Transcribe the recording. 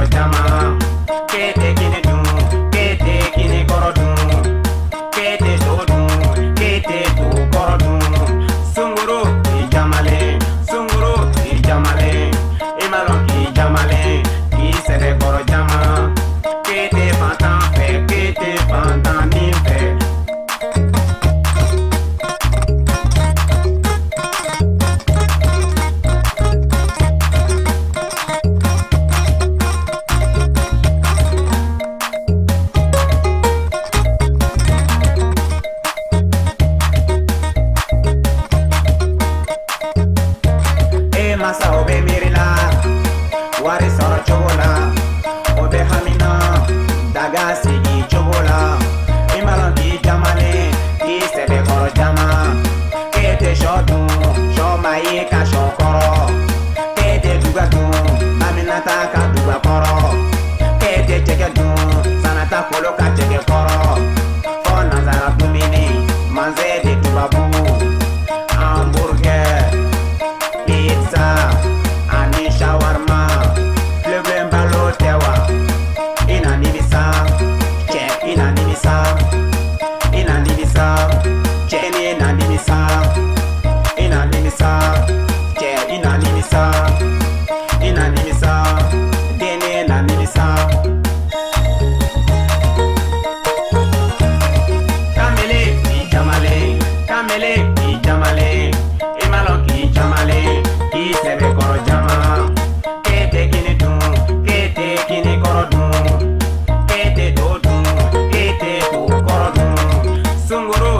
I got my. hagas y Sunguru